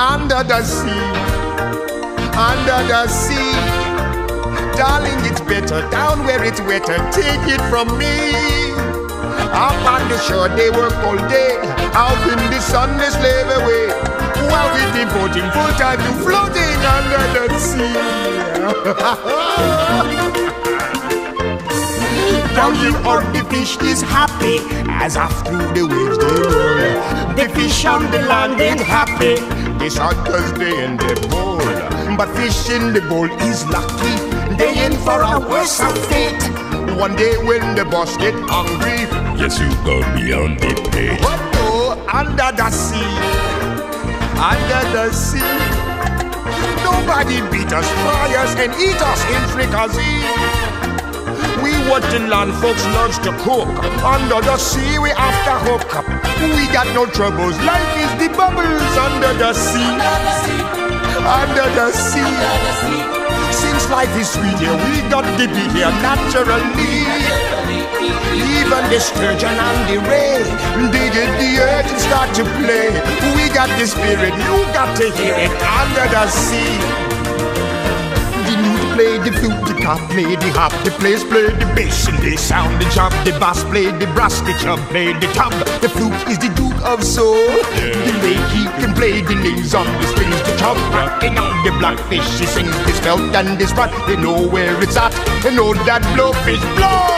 Under the sea, under the sea. Darling, it's better down where it's wetter. Take it from me. Up on the shore, they work all day. Out in the sun, they slave away. While been devoting full time to floating under the sea. Down here on the fish is happy as after the waves they roll. The fish on the land ain't happy. They shot cause they in the bowl. But fish in the bowl is lucky. They in for a worse of fate. One day when the boss get hungry, Yes, you go beyond the pay. what oh, under the sea, under the sea. Nobody beat us, fry us, and eat us in fricassee. What the land folks loves to cook. Under the sea, we after hook up. We got no troubles. Life is the bubbles under the sea. Under the sea. Since life is sweet here, we got to be here naturally. Even the sturgeon and the ray, they get the earth and start to play. We got the spirit, you got to hear it under the sea. The play the flute, the cop play the hop, the players play the bass and they sound the chop, the bass play the brass, the chub play the tub. The flute is the duke of soul. The way he can play the names on the strings, the chub rocking on the blackfish. He sings his belt and his rat, they know where it's at, they know that blowfish blow.